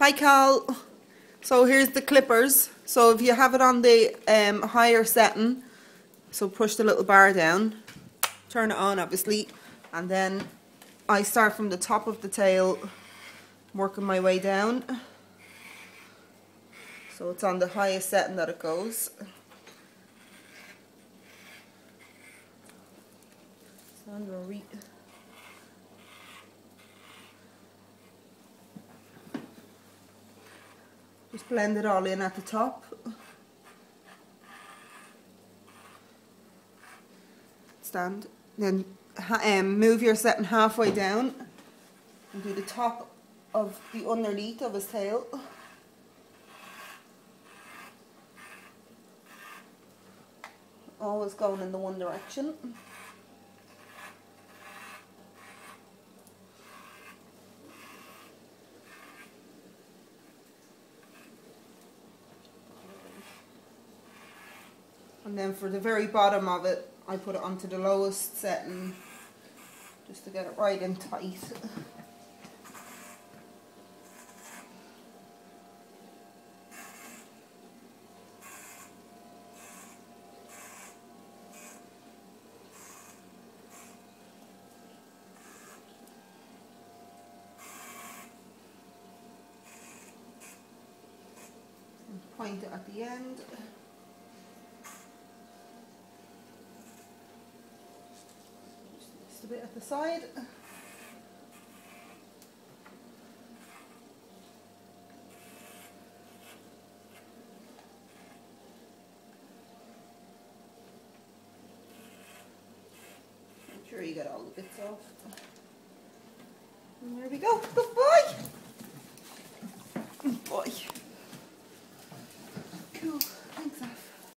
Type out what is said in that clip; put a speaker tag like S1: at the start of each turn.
S1: Hi Cal. So here's the clippers. So if you have it on the um, higher setting, so push the little bar down, turn it on obviously, and then I start from the top of the tail, working my way down. So it's on the highest setting that it goes. Sandra, Just blend it all in at the top. Stand. Then um, move your setting halfway down and do the top of the underneath of his tail. Always going in the one direction. And then for the very bottom of it, I put it onto the lowest setting just to get it right and tight. point it at the end. A bit at the side. Make sure you get all the bits off. And there we go.